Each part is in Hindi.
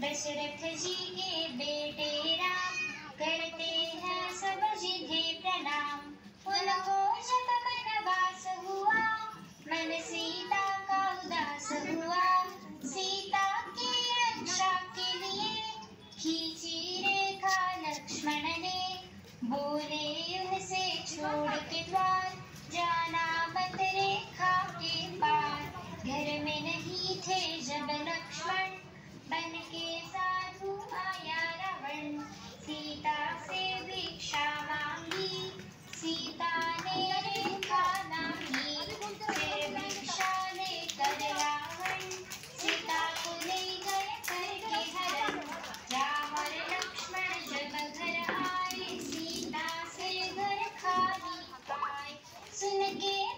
दशरथ जी के बेटे राम करते हैं सब जिन्हे प्रणाम। उनको जब वनवास हुआ, मन सीता का उदास हुआ। सीता की रक्षा के लिए खींची रेखा लक्ष्मण ने, बोले उनसे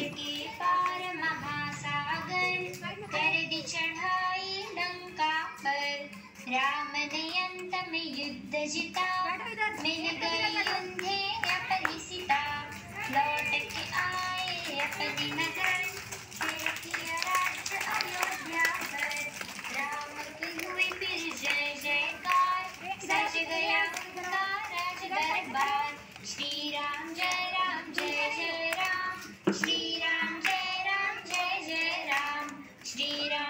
पार महासागर कर दी चढ़ाई लंका पर। राम ने अंत युद्ध जिता। मिल गई अंधेर Dina.